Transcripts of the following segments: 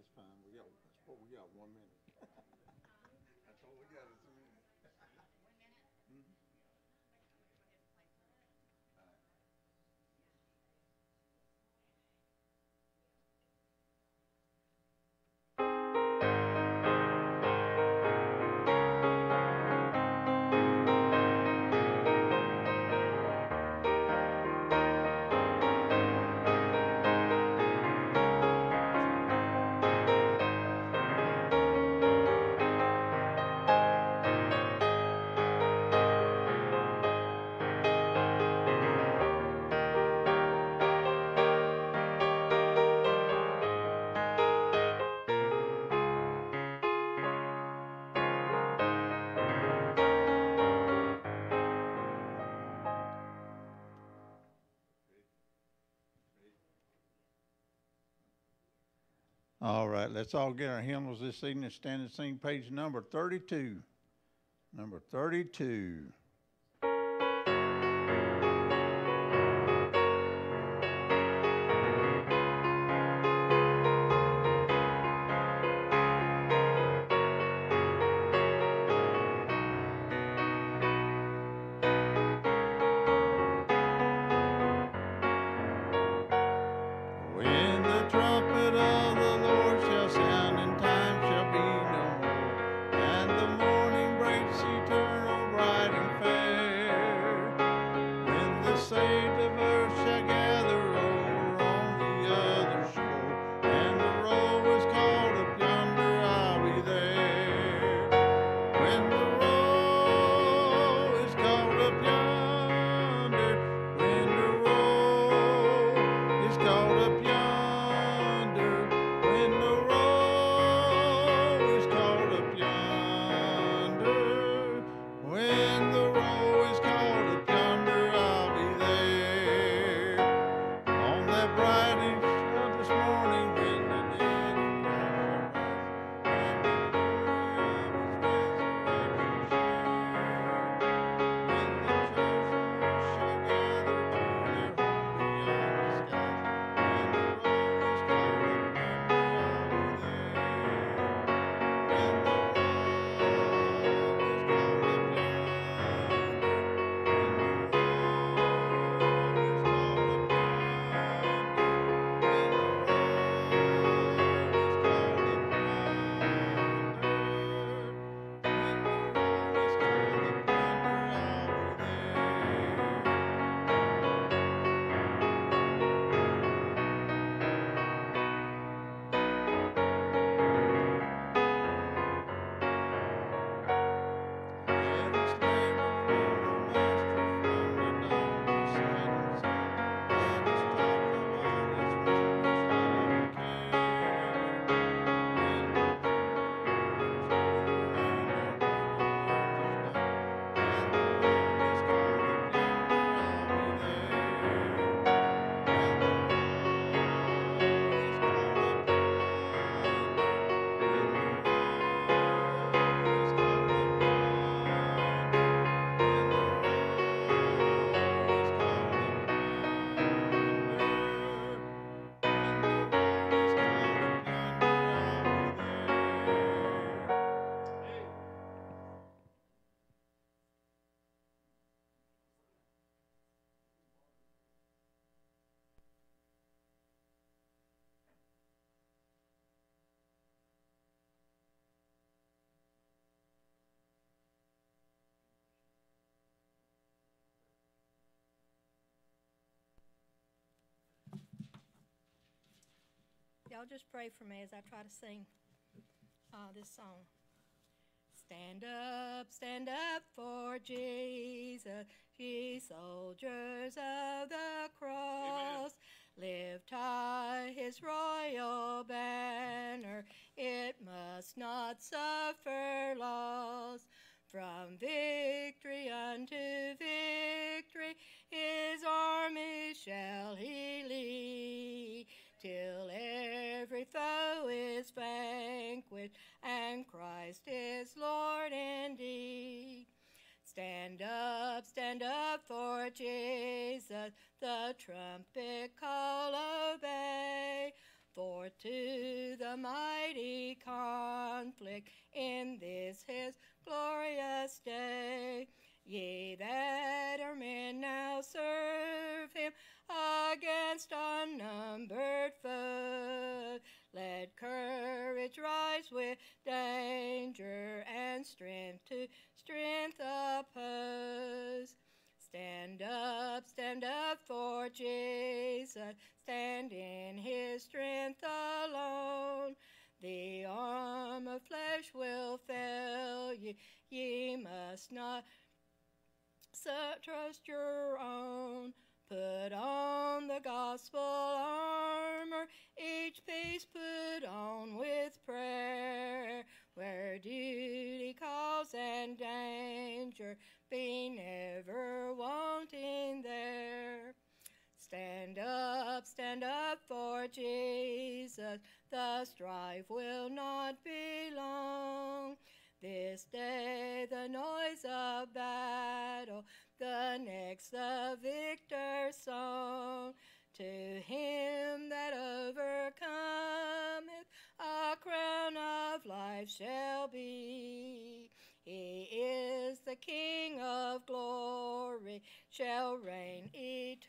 That's fine. We got, that's what we got, one minute. that's all we got is a minute. All right, let's all get our hymnals this evening. Stand and sing page number 32. Number 32. Y'all just pray for me as I try to sing uh, this song. Stand up, stand up for Jesus, ye soldiers of the cross. Lift high his royal banner, it must not suffer loss. From victory unto victory, his army shall he lead till every foe is vanquished and Christ is Lord indeed. Stand up, stand up for Jesus, the trumpet call obey. For to the mighty conflict in this his glorious day, ye that are men now serve him against unnumbered foes. Let courage rise with danger and strength to strength oppose. Stand up, stand up for Jesus, stand in his strength alone. The arm of flesh will fail you, ye must not trust your own. Put on the gospel armor, each piece put on with prayer. Where duty calls and danger, be never wanting there. Stand up, stand up for Jesus, the strife will not be long. This day the noise of battle, the next the victor's song. To him that overcometh, a crown of life shall be. He is the King of glory, shall reign eternally.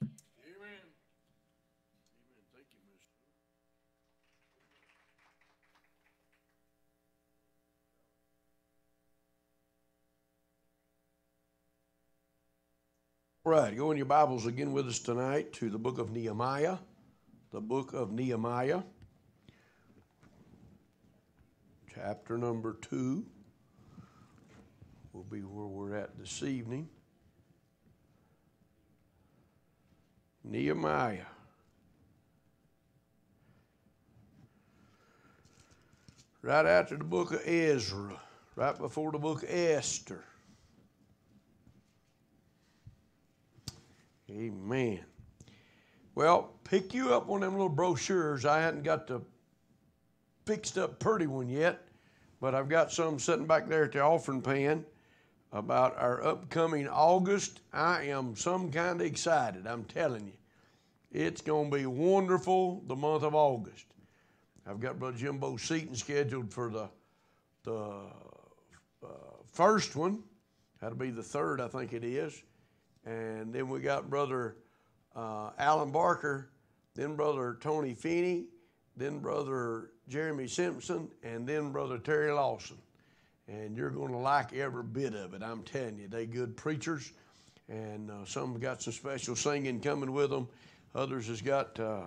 Amen. Thank you, Miss. All right, go in your Bibles again with us tonight to the book of Nehemiah. The book of Nehemiah, chapter number two, will be where we're at this evening. Nehemiah. Right after the book of Ezra, right before the book of Esther. Amen. Well, pick you up one of them little brochures. I hadn't got the fixed up pretty one yet, but I've got some sitting back there at the offering pan about our upcoming August. I am some kind of excited, I'm telling you. It's going to be wonderful the month of August. I've got Brother Jimbo Seaton scheduled for the, the uh, first one. That'll be the third, I think it is. And then we got Brother uh, Alan Barker, then Brother Tony Feeney, then Brother Jeremy Simpson, and then Brother Terry Lawson and you're going to like every bit of it. I'm telling you, they good preachers, and uh, some got some special singing coming with them. Others has got uh,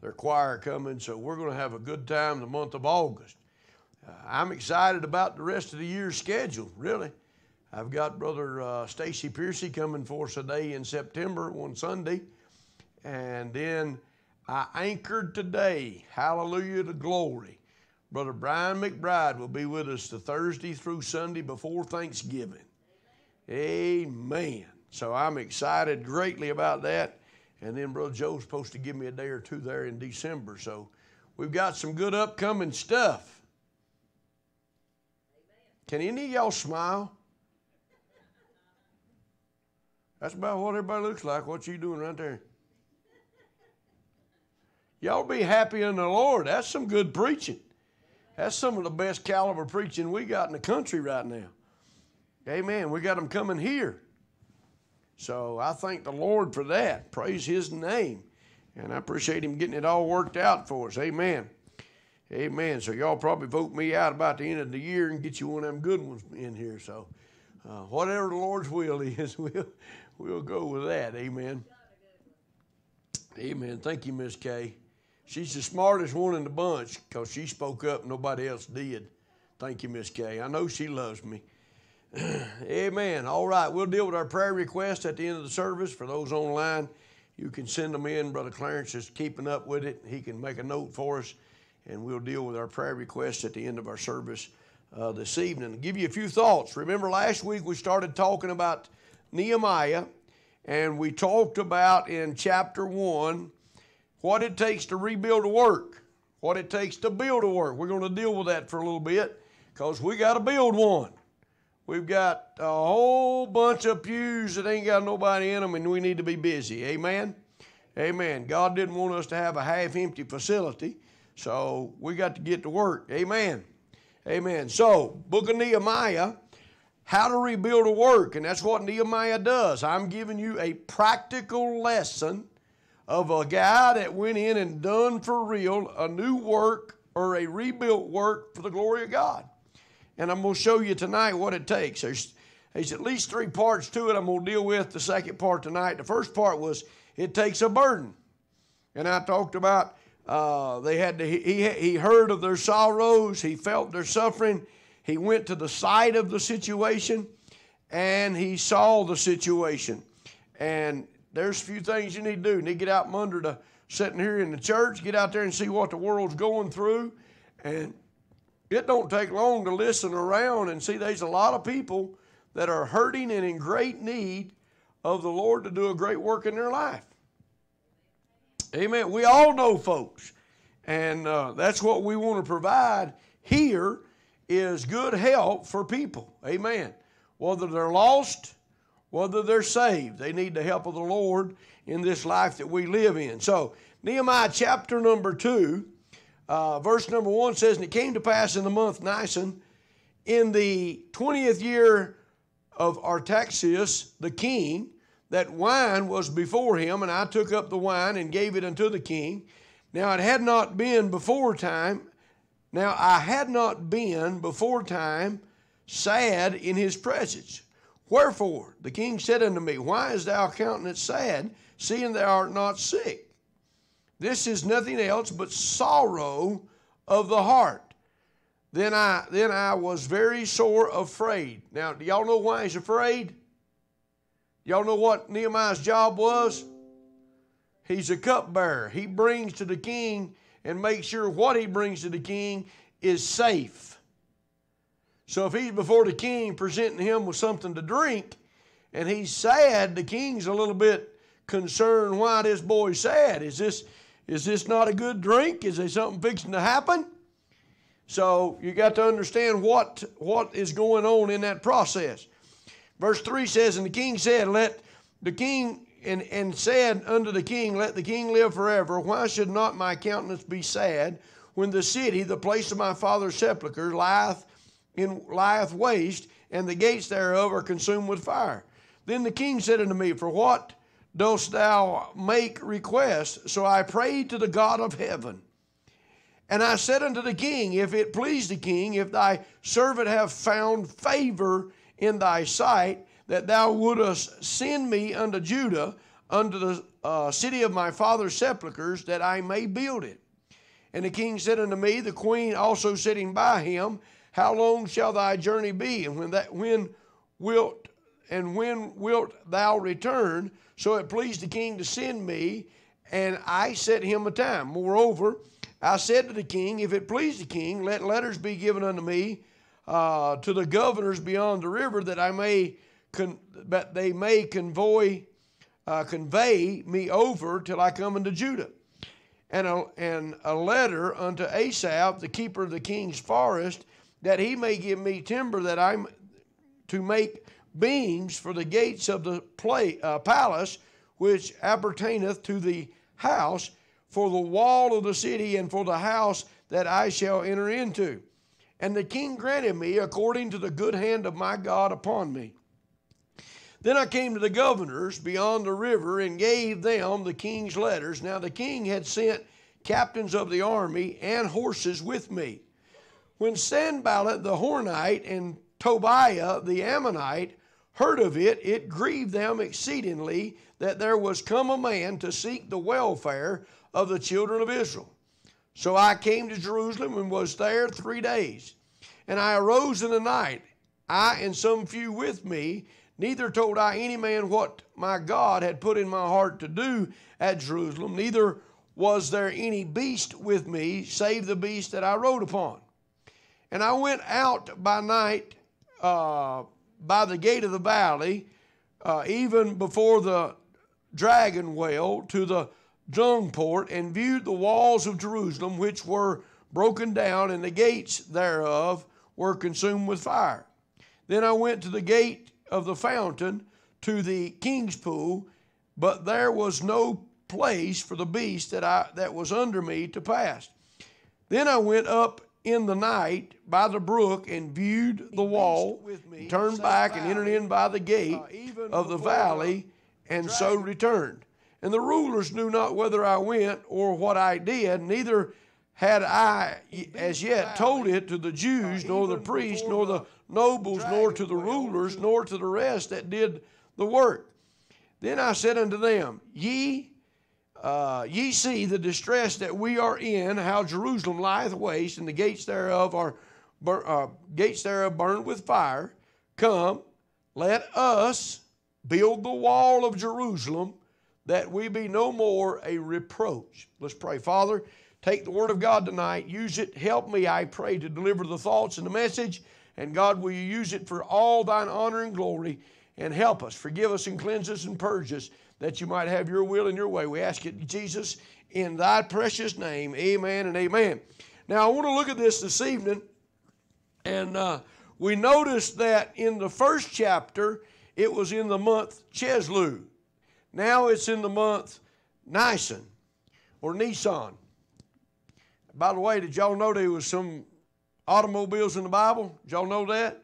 their choir coming, so we're going to have a good time the month of August. Uh, I'm excited about the rest of the year's schedule. Really, I've got Brother uh, Stacy Piercy coming for us today in September, one Sunday, and then I anchored today. Hallelujah to glory. Brother Brian McBride will be with us the Thursday through Sunday before Thanksgiving. Amen. So I'm excited greatly about that. And then Brother Joe's supposed to give me a day or two there in December. So we've got some good upcoming stuff. Can any of y'all smile? That's about what everybody looks like. What you doing right there? Y'all be happy in the Lord. That's some good preaching. That's some of the best caliber preaching we got in the country right now. Amen. We got them coming here. So I thank the Lord for that. Praise His name. And I appreciate Him getting it all worked out for us. Amen. Amen. So y'all probably vote me out about the end of the year and get you one of them good ones in here. So uh, whatever the Lord's will is, we'll, we'll go with that. Amen. Amen. Thank you, Miss Kay. She's the smartest one in the bunch because she spoke up, nobody else did. Thank you, Miss Kay. I know she loves me. Amen. All right, we'll deal with our prayer requests at the end of the service. For those online, you can send them in. Brother Clarence is keeping up with it. He can make a note for us, and we'll deal with our prayer requests at the end of our service uh, this evening. I'll give you a few thoughts. Remember, last week we started talking about Nehemiah, and we talked about in chapter 1 what it takes to rebuild a work, what it takes to build a work. We're going to deal with that for a little bit because we got to build one. We've got a whole bunch of pews that ain't got nobody in them, and we need to be busy. Amen. Amen. God didn't want us to have a half empty facility, so we got to get to work. Amen. Amen. So, book of Nehemiah, how to rebuild a work, and that's what Nehemiah does. I'm giving you a practical lesson of a guy that went in and done for real a new work or a rebuilt work for the glory of God. And I'm going to show you tonight what it takes. There's, there's at least three parts to it. I'm going to deal with the second part tonight. The first part was it takes a burden. And I talked about uh, they had to, he, he heard of their sorrows, he felt their suffering, he went to the site of the situation, and he saw the situation. And there's a few things you need to do. You need to get out from under the sitting here in the church, get out there and see what the world's going through. And it don't take long to listen around and see there's a lot of people that are hurting and in great need of the Lord to do a great work in their life. Amen. We all know folks, and uh, that's what we want to provide here is good help for people. Amen. Whether they're lost, whether they're saved, they need the help of the Lord in this life that we live in. So Nehemiah chapter number two, uh, verse number one says, "And it came to pass in the month Nisan, in the twentieth year of Artaxerxes the king." that wine was before him, and I took up the wine and gave it unto the king. Now it had not been before time, now I had not been before time sad in his presence. Wherefore the king said unto me, Why is thou countenance sad, seeing thou art not sick? This is nothing else but sorrow of the heart. Then I then I was very sore afraid. Now, do y'all know why he's afraid? Y'all know what Nehemiah's job was? He's a cupbearer. He brings to the king and make sure what he brings to the king is safe. So if he's before the king presenting him with something to drink and he's sad, the king's a little bit concerned why this boy's sad. Is this is this not a good drink? Is there something fixing to happen? So you got to understand what what is going on in that process. Verse 3 says, And the king said, Let the king, and, and said unto the king, Let the king live forever. Why should not my countenance be sad when the city, the place of my father's sepulchre, lieth, in, lieth waste, and the gates thereof are consumed with fire? Then the king said unto me, For what dost thou make request? So I prayed to the God of heaven. And I said unto the king, If it please the king, if thy servant have found favor in thy sight, that thou wouldest send me unto Judah, unto the uh, city of my father's sepulchres, that I may build it. And the king said unto me, the queen also sitting by him, How long shall thy journey be? And when that when wilt and when wilt thou return? So it pleased the king to send me, and I set him a time. Moreover, I said to the king, If it please the king, let letters be given unto me uh, to the governors beyond the river that I may con- that they may convoy uh, convey me over till I come into Judah. And a, and a letter unto Asaph, the keeper of the king's forest, that he may give me timber that I'm to make beams for the gates of the play, uh, palace, which appertaineth to the house, for the wall of the city and for the house that I shall enter into. And the king granted me according to the good hand of my God upon me. Then I came to the governors beyond the river and gave them the king's letters. Now the king had sent captains of the army and horses with me. When Sanballat the Horonite and Tobiah the Ammonite heard of it, it grieved them exceedingly that there was come a man to seek the welfare of the children of Israel. So I came to Jerusalem and was there three days. And I arose in the night, I and some few with me. Neither told I any man what my God had put in my heart to do at Jerusalem, neither was there any beast with me, save the beast that I rode upon. And I went out by night uh, by the gate of the valley, uh, even before the dragon well, to the dung port and viewed the walls of Jerusalem, which were broken down, and the gates thereof were consumed with fire. Then I went to the gate of the fountain to the king's pool, but there was no place for the beast that I that was under me to pass. Then I went up in the night by the brook and viewed the wall, me, turned back and entered in by the gate uh, of the valley, and so returned. And the rulers knew not whither I went or what I did, neither had I as yet told it to the Jews, nor the priests, nor the nobles, nor to the rulers, nor to the rest that did the work. Then I said unto them, Ye uh, ye see the distress that we are in, how Jerusalem lieth waste, and the gates thereof are bur- uh, gates thereof burned with fire. Come, let us build the wall of Jerusalem, that we be no more a reproach. Let's pray, Father. Take the word of God tonight. Use it. Help me, I pray, to deliver the thoughts and the message. And God, will you use it for all thine honor and glory? And help us, forgive us, and cleanse us and purge us, that you might have your will and your way. We ask it, Jesus, in thy precious name. Amen and amen. Now, I want to look at this this evening. And uh, we noticed that in the first chapter, it was in the month Chisleu. Now it's in the month Nisan or Nisan. By the way, did y'all know there was some automobiles in the Bible? Did y'all know that?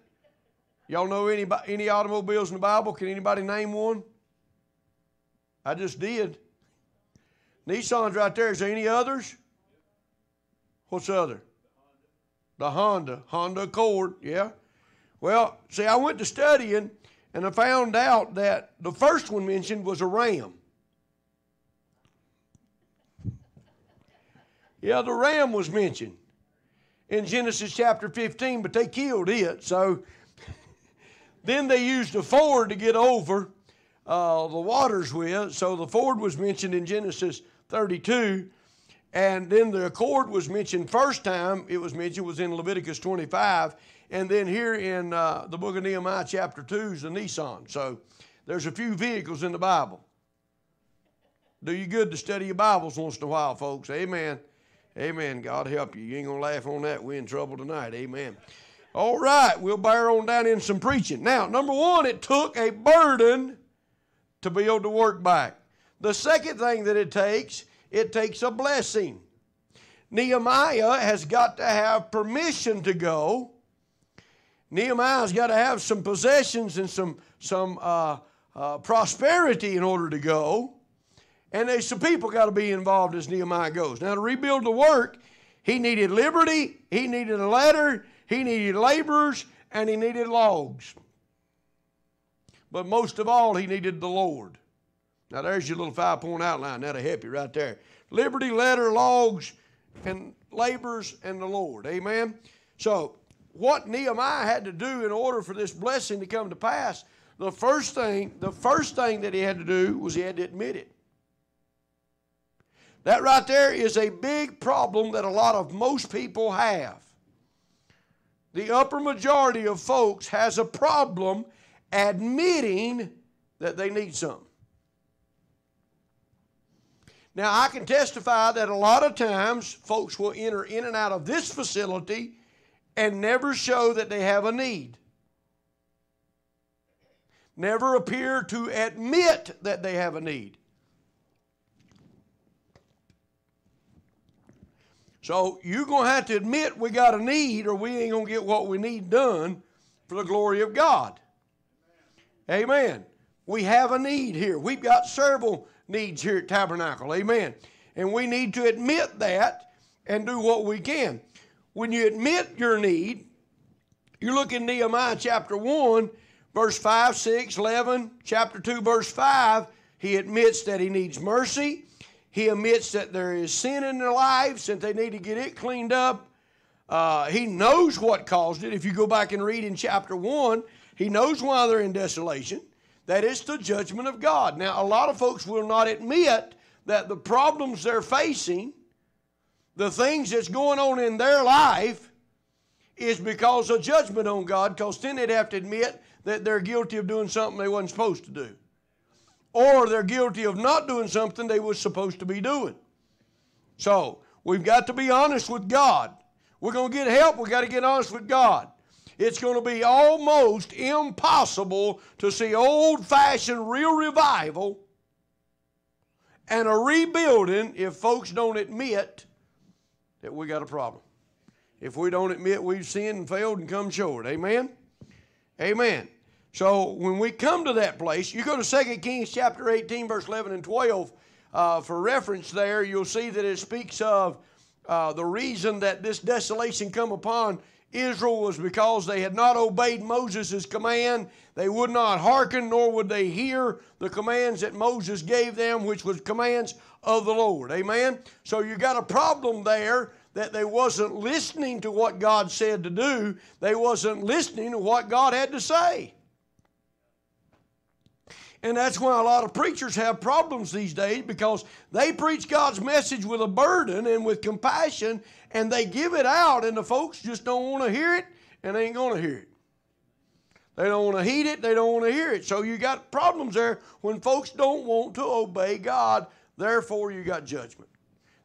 Y'all know any, any automobiles in the Bible? Can anybody name one? I just did. Nissan's right there. Is there any others? What's the other? The Honda, Honda Accord, yeah. Well, see, I went to studying and I found out that the first one mentioned was a ram. Yeah, the ram was mentioned in Genesis chapter 15, but they killed it. So then they used a Ford to get over uh, the waters with. So the Ford was mentioned in Genesis 32. And then the accord was mentioned first time it was mentioned was in Leviticus 25. And then here in uh, the book of Nehemiah, chapter 2, is the Nissan. So there's a few vehicles in the Bible. Do you good to study your Bibles once in a while, folks. Amen. Amen. God help you. You ain't going to laugh on that. We're in trouble tonight. Amen. All right, we'll bear on down in some preaching. Now, number one, it took a burden to be able to work back. The second thing that it takes, it takes a blessing. Nehemiah has got to have permission to go. Nehemiah's got to have some possessions and some, some uh, uh, prosperity in order to go. And there's some people got to be involved as Nehemiah goes. Now, to rebuild the work, he needed liberty, he needed a ladder, he needed laborers, and he needed logs. But most of all, he needed the Lord. Now, there's your little five point outline. That'll help you right there. Liberty, ladder, logs, and laborers, and the Lord. Amen? So, what Nehemiah had to do in order for this blessing to come to pass, the first thing, the first thing that he had to do was he had to admit it. That right there is a big problem that a lot of most people have. The upper majority of folks has a problem admitting that they need something. Now, I can testify that a lot of times folks will enter in and out of this facility and never show that they have a need. Never appear to admit that they have a need. So you're going to have to admit we got a need or we ain't going to get what we need done for the glory of God. Amen. We have a need here. We've got several needs here at Tabernacle. Amen. And we need to admit that and do what we can. When you admit your need, you look in Nehemiah chapter 1, verse 5, 6, 11, chapter 2, verse 5, he admits that he needs mercy. He admits that there is sin in their lives and they need to get it cleaned up. Uh, he knows what caused it. If you go back and read in chapter 1, he knows why they're in desolation. That is the judgment of God. Now, a lot of folks will not admit that the problems they're facing, the things that's going on in their life, is because of judgment on God, because then they'd have to admit that they're guilty of doing something they wasn't supposed to do. Or they're guilty of not doing something they was supposed to be doing. So, we've got to be honest with God. We're going to get help, we've got to get honest with God. It's going to be almost impossible to see old fashioned real revival and a rebuilding if folks don't admit that we got a problem. If we don't admit we've sinned and failed and come short. Amen? Amen. So when we come to that place, you go to 2 Kings chapter 18, verse 11 and 12. Uh, for reference there, you'll see that it speaks of uh, the reason that this desolation come upon Israel was because they had not obeyed Moses' command. They would not hearken, nor would they hear the commands that Moses gave them, which was commands of the Lord. Amen? So you got a problem there that they wasn't listening to what God said to do. They wasn't listening to what God had to say. And that's why a lot of preachers have problems these days because they preach God's message with a burden and with compassion and they give it out, and the folks just don't want to hear it and they ain't going to hear it. They don't want to heed it, they don't want to hear it. So you got problems there when folks don't want to obey God, therefore, you got judgment.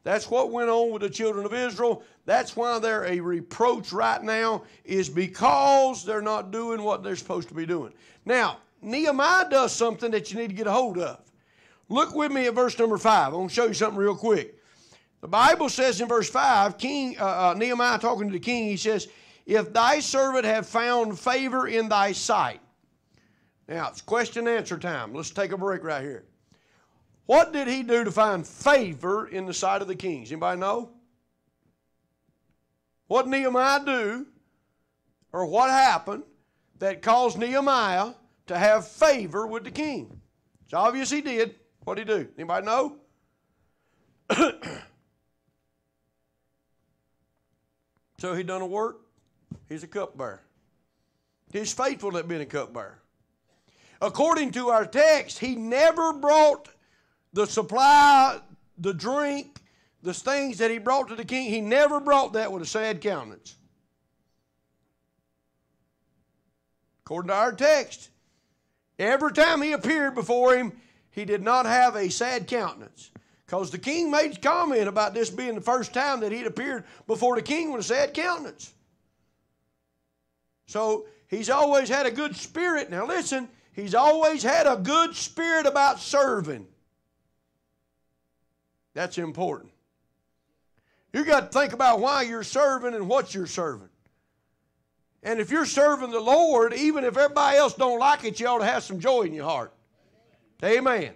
That's what went on with the children of Israel. That's why they're a reproach right now, is because they're not doing what they're supposed to be doing. Now, Nehemiah does something that you need to get a hold of. Look with me at verse number 5. I'm going to show you something real quick. The Bible says in verse 5, King uh, uh, Nehemiah talking to the king, he says, If thy servant have found favor in thy sight. Now, it's question and answer time. Let's take a break right here. What did he do to find favor in the sight of the kings? Anybody know? What Nehemiah do, or what happened that caused Nehemiah to have favor with the king. It's obvious he did. What did he do? Anybody know? so he done a work. He's a cupbearer. He's faithful at being a cupbearer. According to our text, he never brought the supply, the drink, the things that he brought to the king. He never brought that with a sad countenance. According to our text, Every time he appeared before him, he did not have a sad countenance. Because the king made comment about this being the first time that he'd appeared before the king with a sad countenance. So he's always had a good spirit. Now listen, he's always had a good spirit about serving. That's important. You got to think about why you're serving and what you're serving. And if you're serving the Lord, even if everybody else don't like it, you ought to have some joy in your heart. Amen.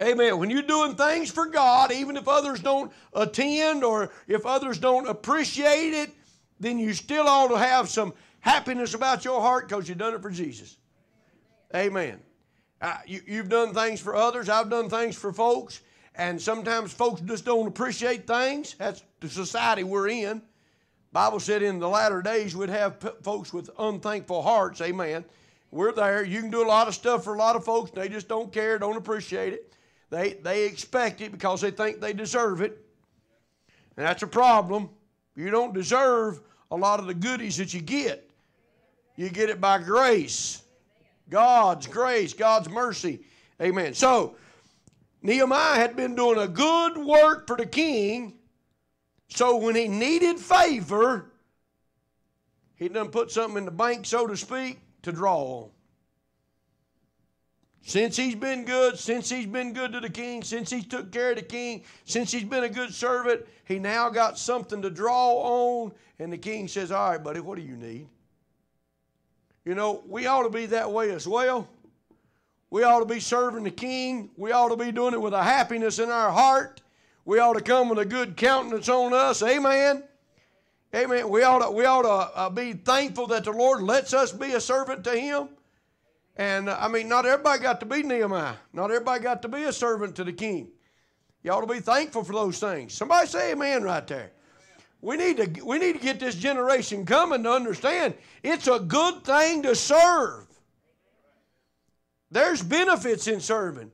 Amen. When you're doing things for God, even if others don't attend or if others don't appreciate it, then you still ought to have some happiness about your heart because you've done it for Jesus. Amen. Uh, you, you've done things for others. I've done things for folks. And sometimes folks just don't appreciate things. That's the society we're in. Bible said in the latter days we'd have p- folks with unthankful hearts. Amen. We're there. You can do a lot of stuff for a lot of folks. They just don't care, don't appreciate it. They, they expect it because they think they deserve it. And that's a problem. You don't deserve a lot of the goodies that you get. You get it by grace. God's grace, God's mercy. Amen. So, Nehemiah had been doing a good work for the king so when he needed favor, he done put something in the bank, so to speak, to draw on. Since he's been good, since he's been good to the king, since he took care of the king, since he's been a good servant, he now got something to draw on. And the king says, All right, buddy, what do you need? You know, we ought to be that way as well. We ought to be serving the king. We ought to be doing it with a happiness in our heart. We ought to come with a good countenance on us. Amen. Amen. We ought to, we ought to uh, be thankful that the Lord lets us be a servant to Him. And uh, I mean, not everybody got to be Nehemiah. Not everybody got to be a servant to the king. You ought to be thankful for those things. Somebody say amen right there. We need to we need to get this generation coming to understand it's a good thing to serve. There's benefits in serving.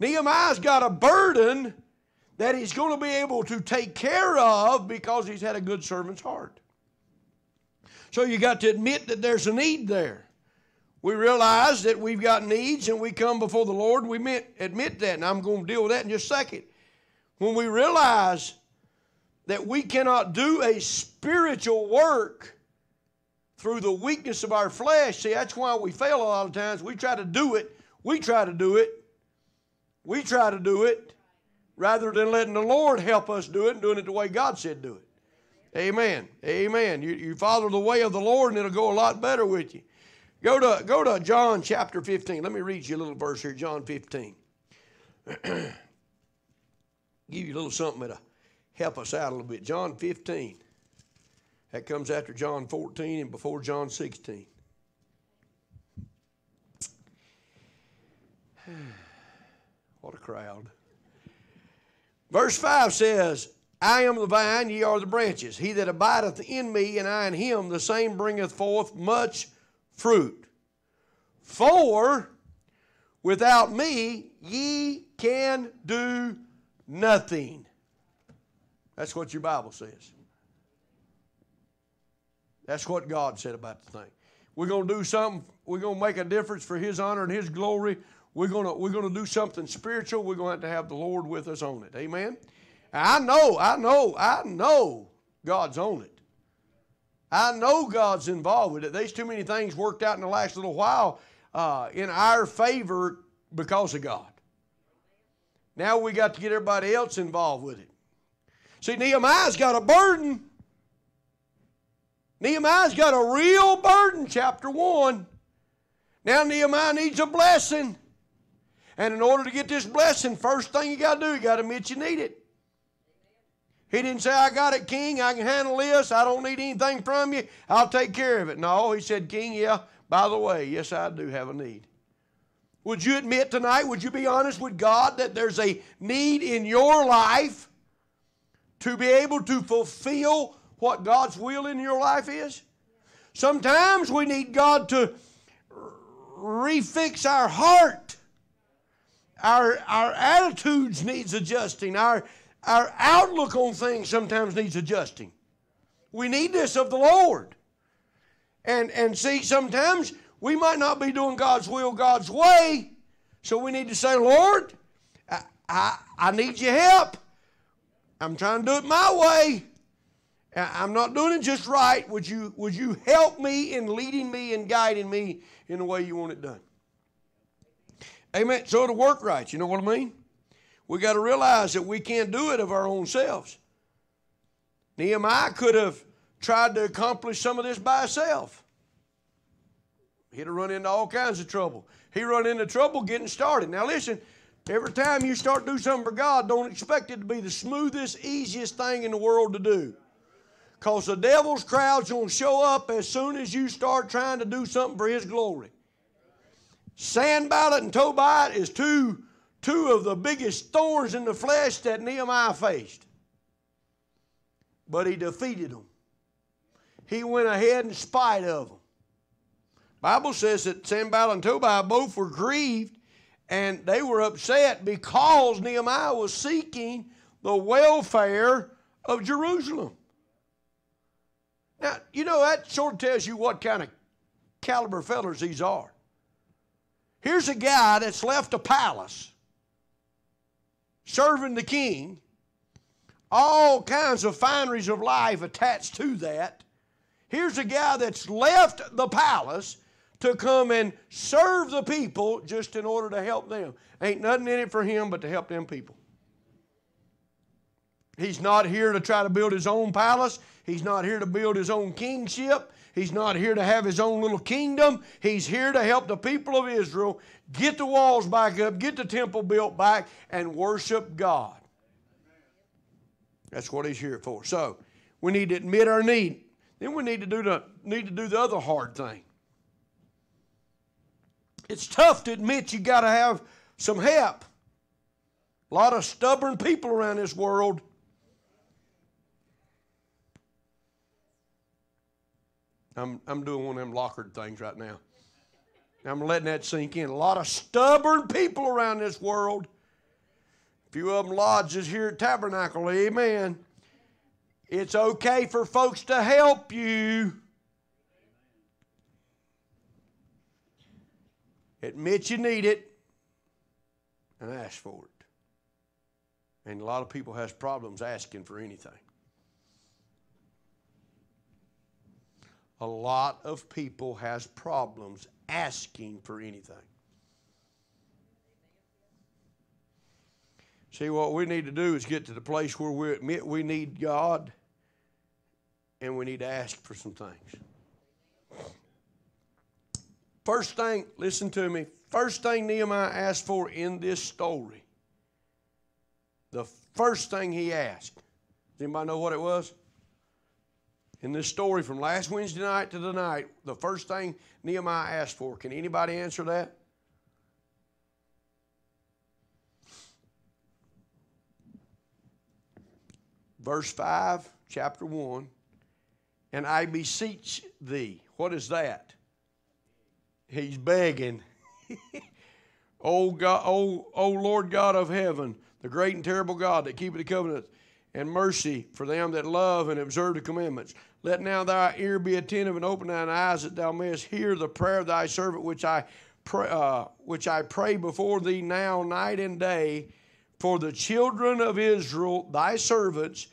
Nehemiah's got a burden that he's going to be able to take care of because he's had a good servant's heart. So you got to admit that there's a need there. We realize that we've got needs and we come before the Lord. We admit, that, and I'm going to deal with that in just a second. When we realize that we cannot do a spiritual work through the weakness of our flesh, see, that's why we fail a lot of times. We try to do it, we try to do it We try to do it rather than letting the Lord help us do it and doing it the way God said do it. Amen. Amen. You, you follow the way of the Lord and it'll go a lot better with you. Go to, go to John chapter 15. Let me read you a little verse here, John 15. Give you a little something to help us out a little bit. John 15. That comes after John 14 and before John 16. what a crowd. Verse 5 says, I am the vine, ye are the branches. He that abideth in me, and I in him, the same bringeth forth much fruit. For without me, ye can do nothing. That's what your Bible says. That's what God said about the thing. We're going to do something, we're going to make a difference for His honor and His glory. We're going to, we're to do something spiritual. We're going to have to have the Lord with us on it. Amen? I know, I know, I know God's on it. I know God's involved with it. There's too many things worked out in the last little while uh, in our favor because of God. Now we got to get everybody else involved with it. See, Nehemiah's got a burden. Nehemiah's got a real burden, chapter 1. Now Nehemiah needs a blessing. And in order to get this blessing, first thing you got to do, you got to admit you need it. He didn't say, I got it, King. I can handle this. I don't need anything from you. I'll take care of it. No, he said, King, yeah, by the way, yes, I do have a need. Would you admit tonight, would you be honest with God that there's a need in your life to be able to fulfill what God's will in your life is? Sometimes we need God to refix our heart. Our, our attitudes needs adjusting. Our, our outlook on things sometimes needs adjusting. We need this of the Lord. And, and see, sometimes we might not be doing God's will God's way. So we need to say, Lord, I, I, I need your help. I'm trying to do it my way. I'm not doing it just right. Would you, would you help me in leading me and guiding me in the way you want it done? Amen. So to work right, you know what I mean? We got to realize that we can't do it of our own selves. Nehemiah could have tried to accomplish some of this by himself. He'd have run into all kinds of trouble. He run into trouble getting started. Now listen, every time you start to do something for God, don't expect it to be the smoothest, easiest thing in the world to do. Because the devil's crowd's going to show up as soon as you start trying to do something for his glory. Sanballat and Tobiah is two, two of the biggest thorns in the flesh that Nehemiah faced. But he defeated them. He went ahead in spite of them. Bible says that Sanballat and Tobiah both were grieved and they were upset because Nehemiah was seeking the welfare of Jerusalem. Now, you know, that sort of tells you what kind of caliber fellers these are. Here's a guy that's left a palace serving the king, all kinds of fineries of life attached to that. Here's a guy that's left the palace to come and serve the people just in order to help them. Ain't nothing in it for him but to help them people. He's not here to try to build his own palace. He's not here to build his own kingship. He's not here to have his own little kingdom. He's here to help the people of Israel get the walls back up, get the temple built back, and worship God. That's what he's here for. So we need to admit our need. Then we need to do the need to do the other hard thing. It's tough to admit you got to have some help. A lot of stubborn people around this world I'm, I'm doing one of them Lockard things right now. I'm letting that sink in. A lot of stubborn people around this world. A few of them lodges here at Tabernacle, amen. It's okay for folks to help you. Admit you need it and ask for it. And a lot of people has problems asking for anything. A lot of people has problems asking for anything. See, what we need to do is get to the place where we admit we need God and we need to ask for some things. First thing, listen to me. First thing Nehemiah asked for in this story, the first thing he asked, does anybody know what it was? In this story from last Wednesday night to tonight, the first thing Nehemiah asked for, can anybody answer that? verse 5, chapter 1. And I beseech thee. What is that? He's begging. oh God, oh, oh Lord God of heaven, the great and terrible God that keepeth the covenant and mercy for them that love and observe the commandments. Let now thy ear be attentive and open thine eyes that thou mayest hear the prayer of thy servant which I pray, uh, which I pray before thee now night and day for the children of Israel, thy servants,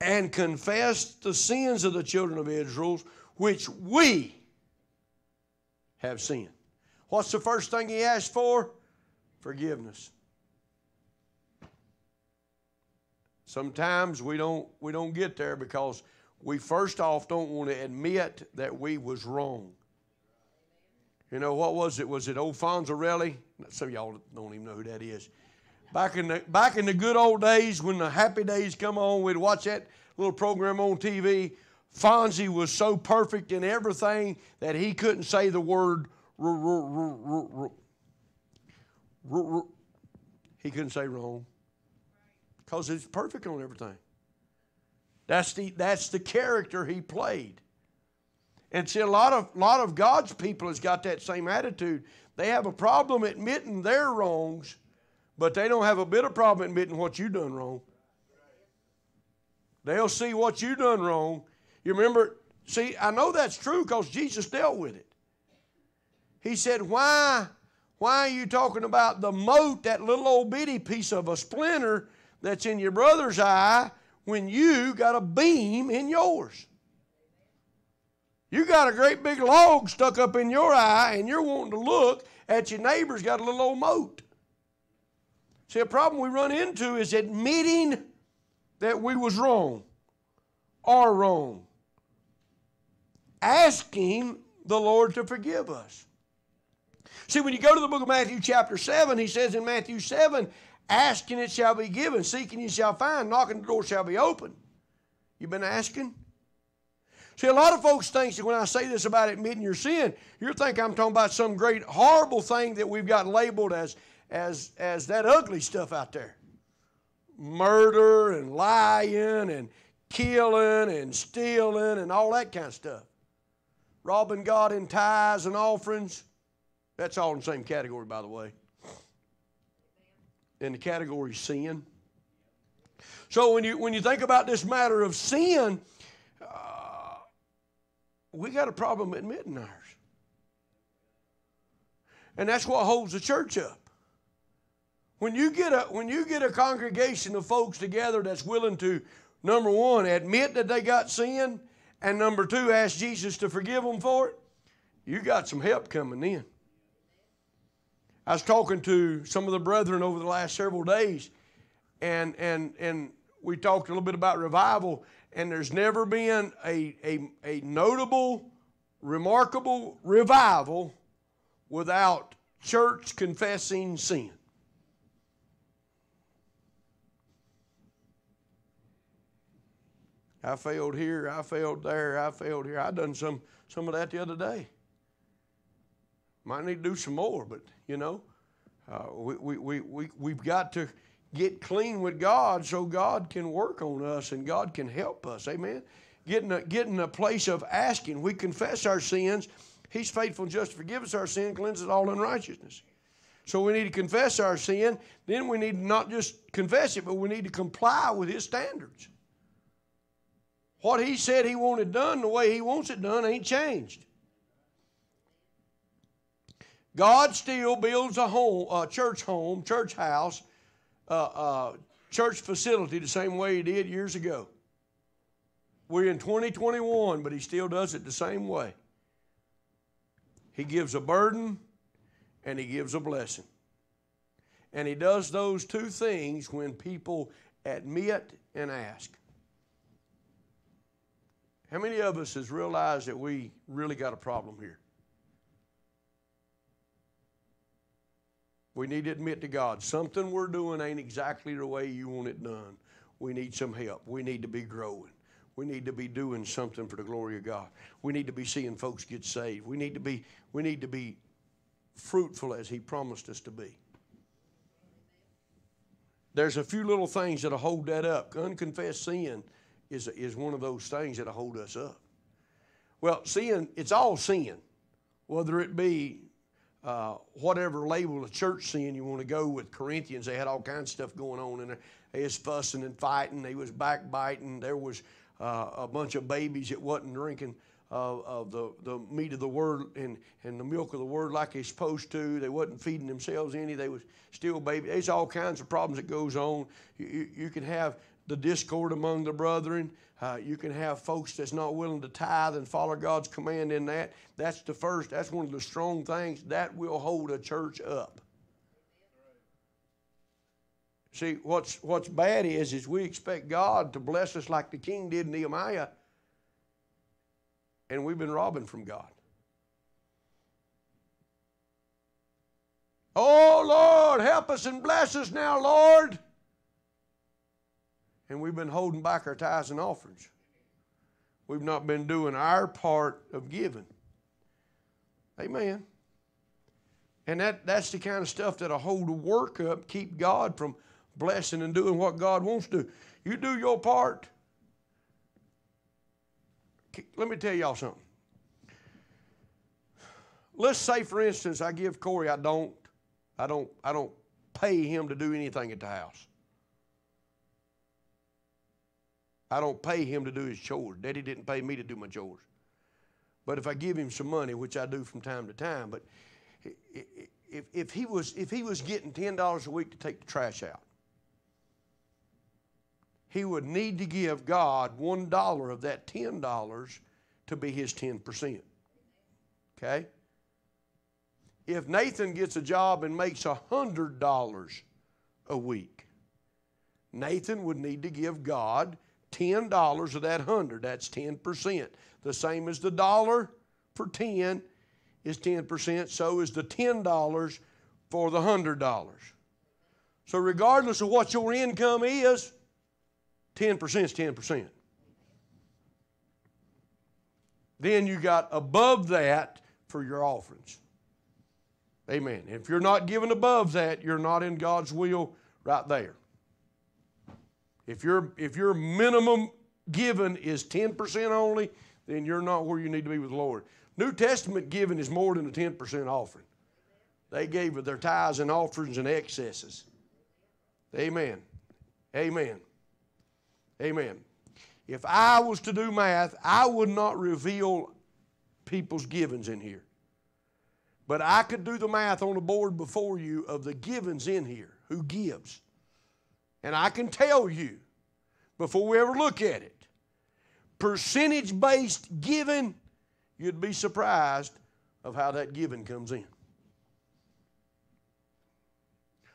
and confess the sins of the children of Israel, which we have sinned. What's the first thing he asked for? Forgiveness. Sometimes we don't we don't get there because we first off don't want to admit that we was wrong. You know what was it? Was it old Fonzarelli? Some y'all don't even know who that is. Back in the back in the good old days when the happy days come on, we'd watch that little program on TV. Fonzie was so perfect in everything that he couldn't say the word. He couldn't say wrong because he's perfect on everything. That's the that's the character he played. And see, a lot of lot of God's people has got that same attitude. They have a problem admitting their wrongs but they don't have a bit of problem admitting what you done wrong. They'll see what you done wrong. You remember, see, I know that's true because Jesus dealt with it. He said, Why, why are you talking about the mote, that little old bitty piece of a splinter that's in your brother's eye, when you got a beam in yours? You got a great big log stuck up in your eye, and you're wanting to look at your neighbor's got a little old mote. See, a problem we run into is admitting that we was wrong, are wrong. Asking the Lord to forgive us. See, when you go to the book of Matthew, chapter 7, he says in Matthew 7, asking it shall be given, seeking you shall find, knocking the door shall be open. You've been asking? See, a lot of folks think that when I say this about admitting your sin, you think I'm talking about some great horrible thing that we've got labeled as as, as that ugly stuff out there murder and lying and killing and stealing and all that kind of stuff. Robbing God in tithes and offerings. That's all in the same category, by the way. In the category sin. So when you when you think about this matter of sin, uh, we got a problem admitting ours, and that's what holds the church up. When you get a when you get a congregation of folks together that's willing to number one admit that they got sin, and number two ask Jesus to forgive them for it, you got some help coming in. I was talking to some of the brethren over the last several days, and and and we talked a little bit about revival, and there's never been a, a, a notable, remarkable revival without church confessing sin. I failed here, I failed there, I failed here. I done some some of that the other day. Might need to do some more, but you know, uh, we, we, we, we, we've got to get clean with God so God can work on us and God can help us. Amen. Getting a, getting a place of asking. We confess our sins. He's faithful and just to forgive us our sin, cleanse us all unrighteousness. So we need to confess our sin. Then we need to not just confess it, but we need to comply with His standards. What he said he wanted done, the way he wants it done, ain't changed. God still builds a home, a church home, church house, uh, uh, church facility the same way he did years ago. We're in 2021, but he still does it the same way. He gives a burden and he gives a blessing. And He does those two things when people admit and ask. How many of us has realized that we really got a problem here? We need to admit to God something we're doing ain't exactly the way you want it done. We need some help. We need to be growing. We need to be doing something for the glory of God. We need to be seeing folks get saved. We need to be, we need to be fruitful as He promised us to be. There's a few little things that'll hold that up. Unconfessed sin is, is one of those things that'll hold us up. Well, sin, it's all sin, whether it be uh, whatever label of church sin you want to go with. Corinthians, they had all kinds of stuff going on in there. They was fussing and fighting. They was backbiting. There was uh, a bunch of babies that wasn't drinking uh, of the, the meat of the word and, and the milk of the word like they're supposed to. They wasn't feeding themselves any. They was still babies. There's all kinds of problems that goes on. You, you, you can have the discord among the brethren. Uh, you can have folks that's not willing to tithe and follow God's command in that. That's the first. That's one of the strong things that will hold a church up. See, what's what's bad is is we expect God to bless us like the king did Nehemiah, and we've been robbing from God. Oh Lord, help us and bless us now, Lord and we've been holding back our tithes and offerings. We've not been doing our part of giving. Amen. And that, that's the kind of stuff that'll hold the work up, keep God from blessing and doing what God wants to do. You do your part. Let me tell y'all something. Let's say, for instance, I give Corey, I don't, I don't, I don't pay him to do anything at the house. I don't pay him to do his chores. Daddy didn't pay me to do my chores. But if I give him some money, which I do from time to time, but if, if, he, was, if he was getting $10 a week to take the trash out, he would need to give God $1 of that $10 to be his 10%. Okay? If Nathan gets a job and makes $100 a week, Nathan would need to give God $10 of that 100, that's 10%. The same as the dollar for 10 is 10%, so is the $10 for the $100. So, regardless of what your income is, 10% is 10%. Then you got above that for your offerings. Amen. If you're not giving above that, you're not in God's will right there. If your if your minimum given is 10% only, then you're not where you need to be with the Lord. New Testament giving is more than a 10% offering. They gave their tithes and offerings and excesses. Amen. Amen. Amen. If I was to do math, I would not reveal people's givings in here. But I could do the math on the board before you of the givings in here. Who gives? And I can tell you, before we ever look at it, percentage based giving, you'd be surprised of how that giving comes in.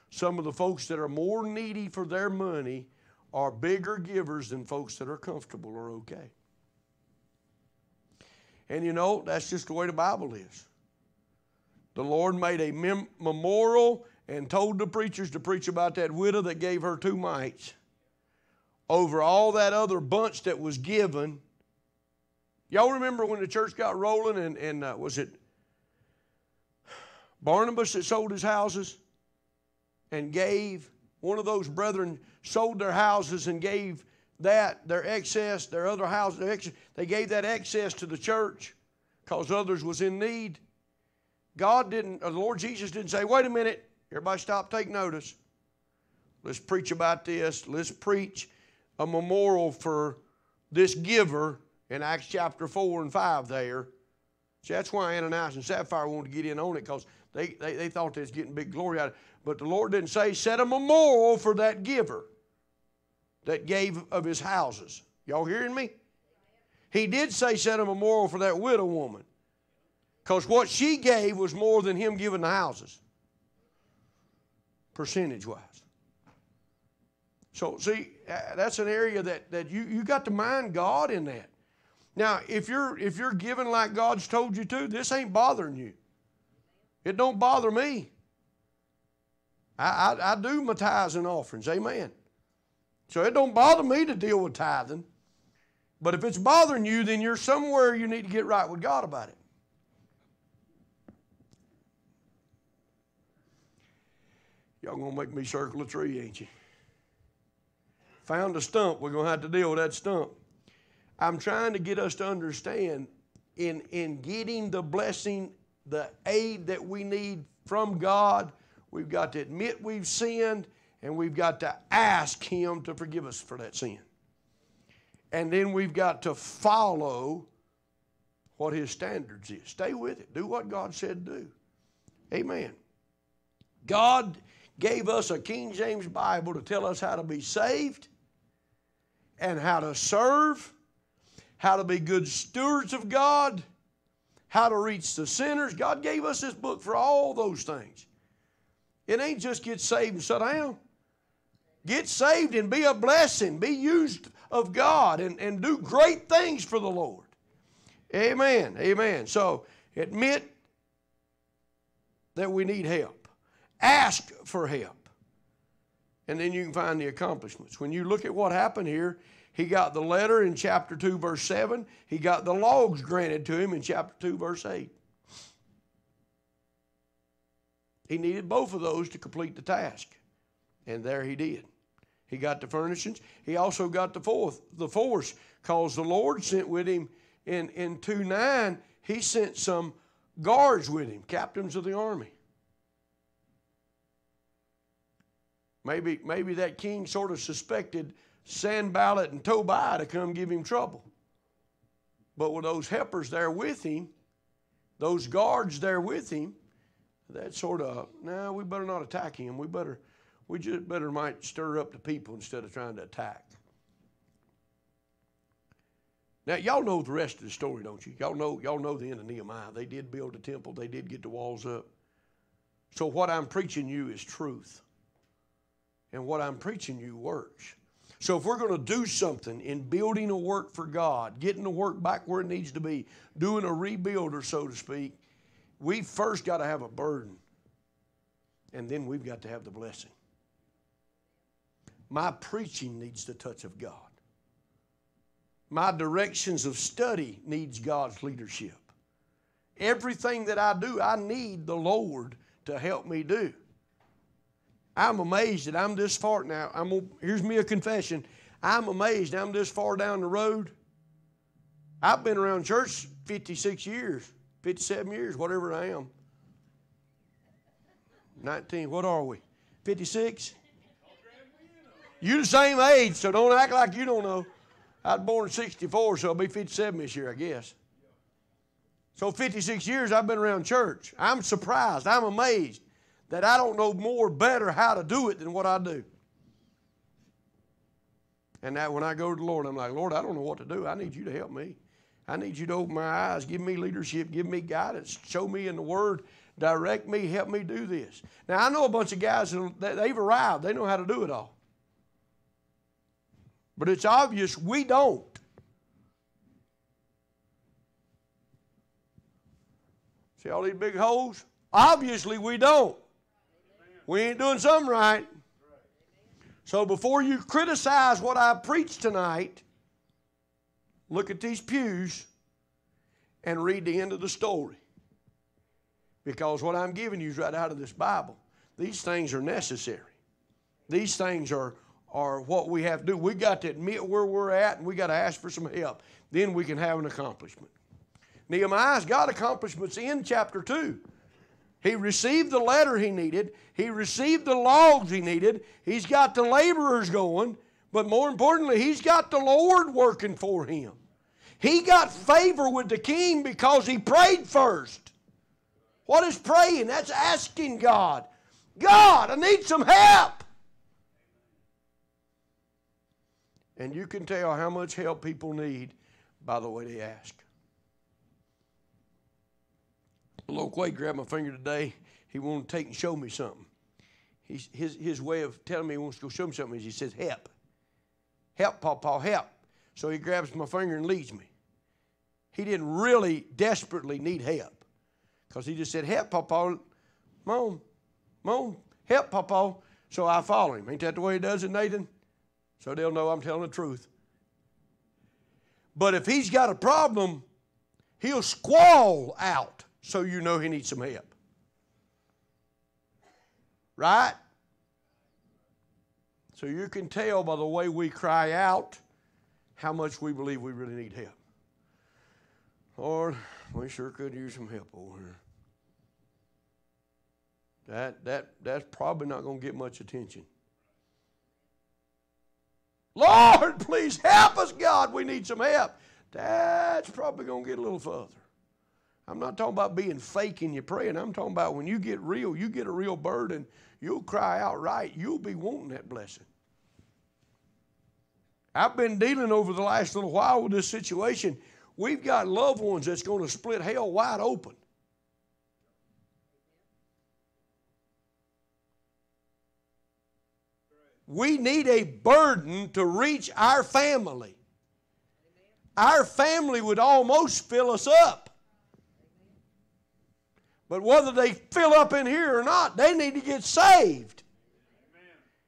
Some of the folks that are more needy for their money are bigger givers than folks that are comfortable or okay. And you know, that's just the way the Bible is. The Lord made a mem- memorial and told the preachers to preach about that widow that gave her two mites over all that other bunch that was given. Y'all remember when the church got rolling and, and uh, was it Barnabas that sold his houses and gave? One of those brethren sold their houses and gave that, their excess, their other houses, their excess, they gave that excess to the church because others was in need. God didn't, the Lord Jesus didn't say, wait a minute, Everybody stop, take notice. Let's preach about this. Let's preach a memorial for this giver in Acts chapter 4 and 5 there. See, that's why Ananias and Sapphira wanted to get in on it because they, they, they thought they was getting big glory out of it. But the Lord didn't say, set a memorial for that giver that gave of his houses. Y'all hearing me? He did say, set a memorial for that widow woman because what she gave was more than him giving the houses. Percentage wise. So, see, uh, that's an area that, that you, you got to mind God in that. Now, if you're if you're giving like God's told you to, this ain't bothering you. It don't bother me. I, I, I do my tithes and offerings, amen. So it don't bother me to deal with tithing. But if it's bothering you, then you're somewhere you need to get right with God about it. Y'all gonna make me circle a tree, ain't you? Found a stump. We're gonna have to deal with that stump. I'm trying to get us to understand in, in getting the blessing, the aid that we need from God, we've got to admit we've sinned and we've got to ask Him to forgive us for that sin. And then we've got to follow what His standards is. Stay with it. Do what God said to do. Amen. God gave us a King James Bible to tell us how to be saved and how to serve how to be good stewards of God, how to reach the sinners. God gave us this book for all those things. It ain't just get saved and sit down. Get saved and be a blessing, be used of God, and, and do great things for the Lord. Amen. Amen. So admit that we need help, ask for help, and then you can find the accomplishments. When you look at what happened here, he got the letter in chapter 2, verse 7. He got the logs granted to him in chapter 2, verse 8. He needed both of those to complete the task. And there he did. He got the furnishings. He also got the fourth, the force, because the Lord sent with him in, in 2 9, he sent some guards with him, captains of the army. Maybe, maybe that king sort of suspected Sanballat and Tobiah to come give him trouble. But with those helpers there with him, those guards there with him, that sort of, now nah, we better not attack him. We better, we just better might stir up the people instead of trying to attack. Now y'all know the rest of the story, don't you? Y'all know y'all know the end of Nehemiah. They did build a temple. They did get the walls up. So what I'm preaching you is truth, and what I'm preaching you works. So if we're going to do something in building a work for God, getting the work back where it needs to be, doing a rebuilder, so to speak, we first got to have a burden. And then we've got to have the blessing. My preaching needs the touch of God. My directions of study needs God's leadership. Everything that I do, I need the Lord to help me do. I'm amazed that I'm this far now. I'm here's me a confession. I'm amazed I'm this far down the road. I've been around church 56 years, 57 years, whatever I am. 19, what are we? 56? You the same age, so don't act like you don't know. I was born in 64, so I'll be 57 this year, I guess. So 56 years I've been around church. I'm surprised. I'm amazed that I don't know more better how to do it than what I do. And that when I go to the Lord, I'm like, Lord, I don't know what to do. I need you to help me. I need you to open my eyes, give me leadership, give me guidance, show me in the Word, direct me, help me do this. Now, I know a bunch of guys that they've arrived, they know how to do it all. But it's obvious we don't. See all these big holes? Obviously, we don't. We ain't doing something right. So before you criticize what I preached tonight, look at these pews and read the end of the story. Because what I'm giving you is right out of this Bible. These things are necessary. These things are, are what we have to do. We got to admit where we're at and we got to ask for some help. Then we can have an accomplishment. Nehemiah's got accomplishments in chapter 2. He received the letter he needed. He received the logs he needed. He's got the laborers going. But more importantly, he's got the Lord working for him. He got favor with the king because he prayed first. What is praying? That's asking God, God, I need some help. And you can tell how much help people need by the way they ask. Little Quay grabbed my finger today. He wanted to take and show me something. his, his way of telling me he wants to go show me something is he says, Help. Help, Papa, help. So he grabs my finger and leads me. He didn't really desperately need help because he just said, Help, Papa. Mom, Mom, help, Papa. So I follow him. Ain't that the way he does it, Nathan? So they'll know I'm telling the truth. But if he's got a problem, he'll squall out so you know he needs some help. Right? So you can tell by the way we cry out how much we believe we really need help. Lord, we sure could use some help over here. That, that, that's probably not going to get much attention. Lord, please help us, God. We need some help. That's probably going to get a little further. I'm not talking about being fake in your praying. I'm talking about when you get real, you get a real burden, you'll cry out right. You'll be wanting that blessing. I've been dealing over the last little while with this situation. We've got loved ones that's going to split hell wide open. We need a burden to reach our family. Our family would almost fill us up. But whether they fill up in here or not, they need to get saved.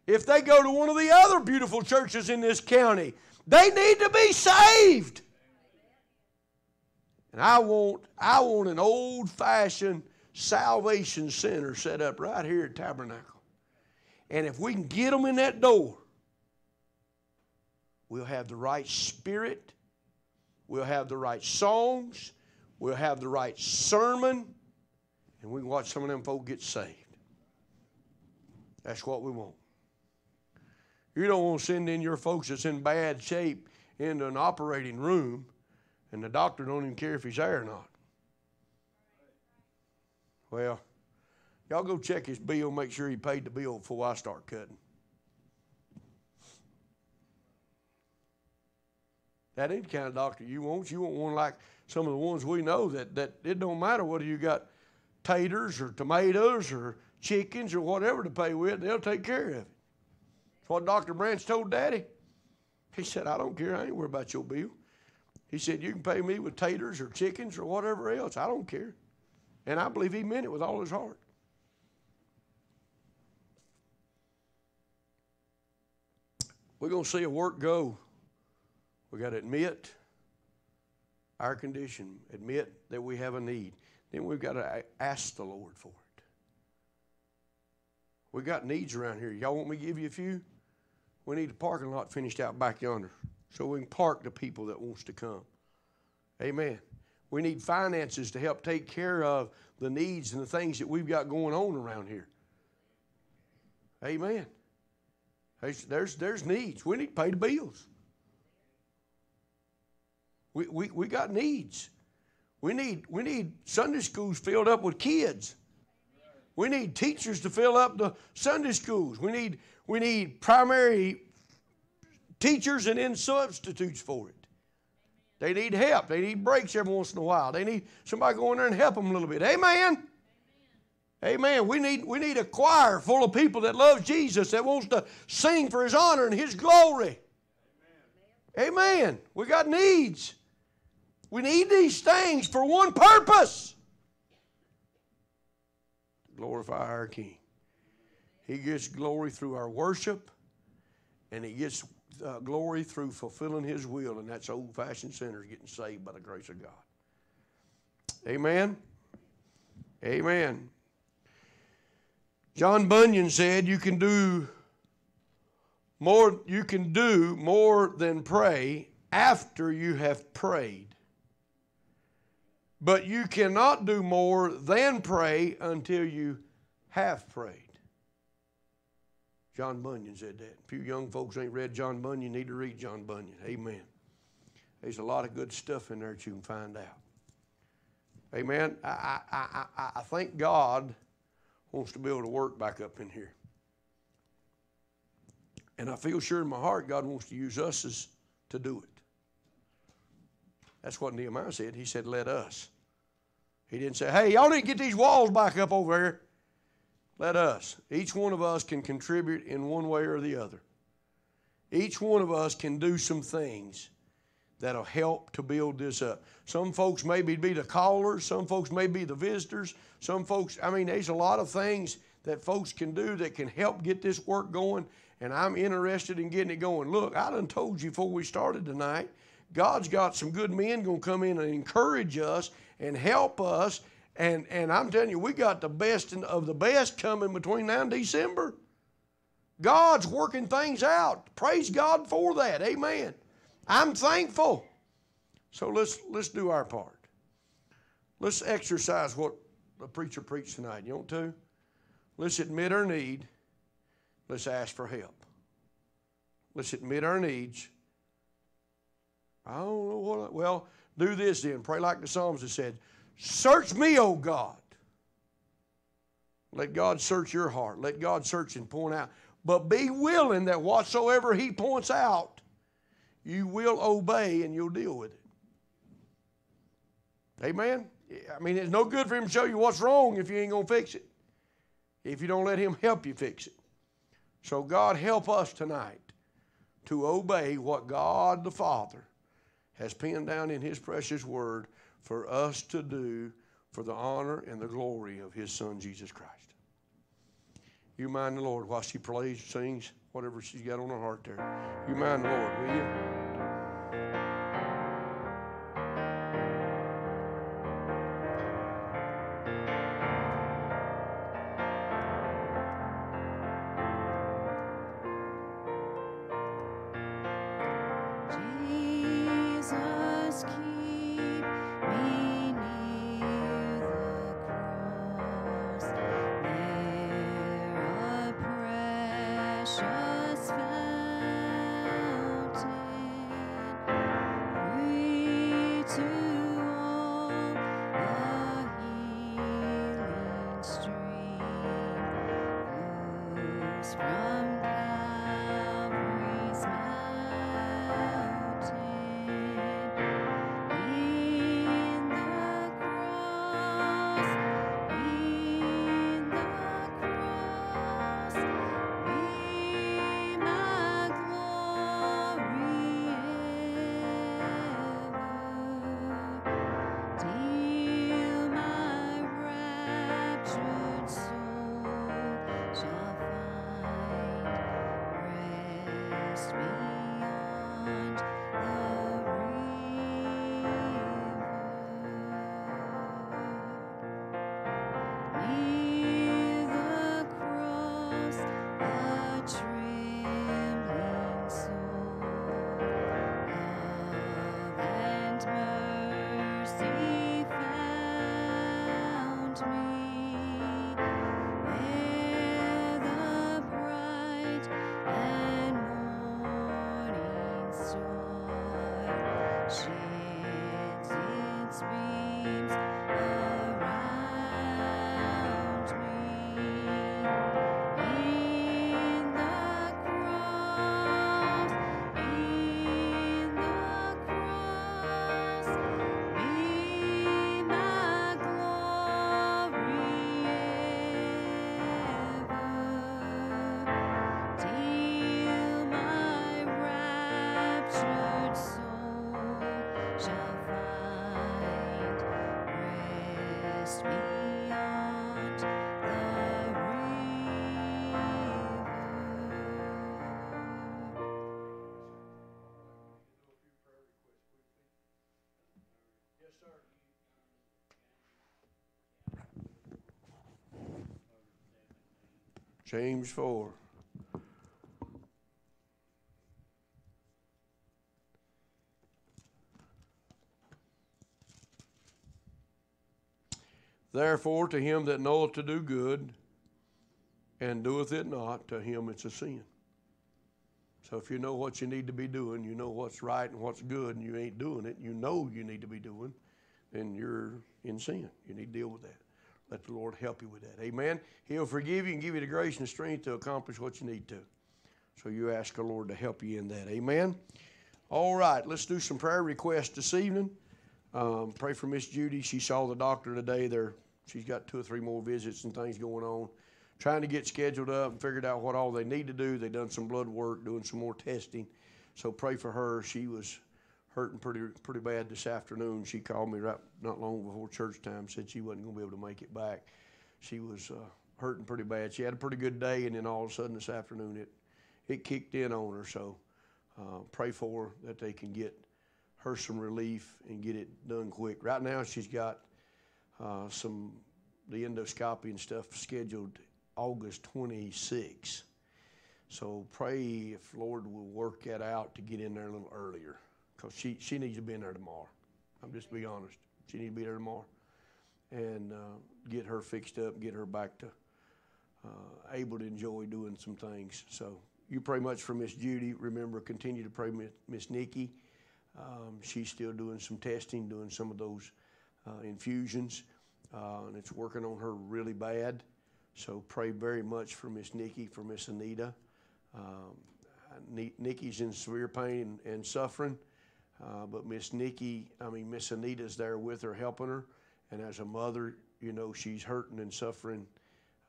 If they go to one of the other beautiful churches in this county, they need to be saved. And I want, I want an old fashioned salvation center set up right here at Tabernacle. And if we can get them in that door, we'll have the right spirit, we'll have the right songs, we'll have the right sermon, and we can watch some of them folk get saved. That's what we want. You don't want to send in your folks that's in bad shape into an operating room, and the doctor don't even care if he's there or not. Well, Y'all go check his bill, make sure he paid the bill before I start cutting. That ain't the kind of doctor you want. You want one like some of the ones we know that, that it don't matter whether you got taters or tomatoes or chickens or whatever to pay with, they'll take care of it. That's what Dr. Branch told Daddy. He said, I don't care. I ain't worried about your bill. He said, You can pay me with taters or chickens or whatever else. I don't care. And I believe he meant it with all his heart. we're going to see a work go. We got to admit our condition, admit that we have a need. Then we've got to ask the Lord for it. We've got needs around here. Y'all want me to give you a few? We need a parking lot finished out back yonder so we can park the people that wants to come. Amen. We need finances to help take care of the needs and the things that we've got going on around here. Amen. There's, there's needs. We need to pay the bills. We, we, we got needs. We need, we need Sunday schools filled up with kids. We need teachers to fill up the Sunday schools. We need, we need primary teachers and then substitutes for it. They need help. They need breaks every once in a while. They need somebody go in there and help them a little bit. Amen. Amen. We need, we need a choir full of people that love Jesus, that wants to sing for His honor and His glory. Amen. Amen. We got needs. We need these things for one purpose glorify our King. He gets glory through our worship, and He gets uh, glory through fulfilling His will, and that's old fashioned sinners getting saved by the grace of God. Amen. Amen. John Bunyan said, You can do more, you can do more than pray after you have prayed. But you cannot do more than pray until you have prayed. John Bunyan said that. If you young folks ain't read John Bunyan, need to read John Bunyan. Amen. There's a lot of good stuff in there that you can find out. Amen. I, I, I, I thank God wants to be able to work back up in here. And I feel sure in my heart God wants to use us as, to do it. That's what Nehemiah said. He said, Let us. He didn't say, Hey, y'all need to get these walls back up over here. Let us, each one of us can contribute in one way or the other. Each one of us can do some things that'll help to build this up. Some folks maybe be the callers, some folks may be the visitors, some folks, I mean, there's a lot of things that folks can do that can help get this work going, and I'm interested in getting it going. Look, I done told you before we started tonight, God's got some good men going to come in and encourage us and help us. And, and I'm telling you, we got the best of the best coming between now and December. God's working things out. Praise God for that. Amen. I'm thankful. So let's let's do our part. Let's exercise what the preacher preached tonight. You want to? Let's admit our need. Let's ask for help. Let's admit our needs. I don't know what. I, Well, do this then. Pray like the Psalms have said. Search me, O God. Let God search your heart. Let God search and point out. But be willing that whatsoever He points out, you will obey and you'll deal with it. Amen? I mean, it's no good for Him to show you what's wrong if you ain't going to fix it, if you don't let Him help you fix it. So, God, help us tonight to obey what God the Father has penned down in His precious Word for us to do for the honor and the glory of His Son, Jesus Christ. You mind the Lord while she plays, sings, whatever she's got on her heart there. You mind the Lord, will you? James 4. Therefore, to him that knoweth to do good and doeth it not, to him it's a sin. So if you know what you need to be doing, you know what's right and what's good, and you ain't doing it, you know you need to be doing, then you're in sin. You need to deal with that. Let the Lord help you with that. Amen. He'll forgive you and give you the grace and the strength to accomplish what you need to. So you ask the Lord to help you in that. Amen. All right, let's do some prayer requests this evening. Um, pray for Miss Judy. She saw the doctor today. There, she's got two or three more visits and things going on. trying to get scheduled up and figured out what all they need to do. They done some blood work, doing some more testing. So pray for her. She was hurting pretty pretty bad this afternoon. She called me right not long before church time, said she wasn't going to be able to make it back. She was uh, hurting pretty bad. She had a pretty good day, and then all of a sudden this afternoon it it kicked in on her. So uh, pray for her that they can get her some relief and get it done quick. Right now she's got uh, some the endoscopy and stuff scheduled August 26. So pray if Lord will work that out to get in there a little earlier, because she she needs to be in there tomorrow. I'm just be honest. She needs to be there tomorrow, and uh, get her fixed up, get her back to uh, able to enjoy doing some things. So you pray much for Miss Judy. Remember, continue to pray Miss- Miss Nikki. Um, she's still doing some testing, doing some of those uh, infusions, uh, and it's working on her really bad. So pray very much for Miss Nikki, for Miss Anita. Um, Nikki's in severe pain and suffering, uh, but Miss Nikki, I mean Miss Anita's there with her, helping her, and as a mother, you know she's hurting and suffering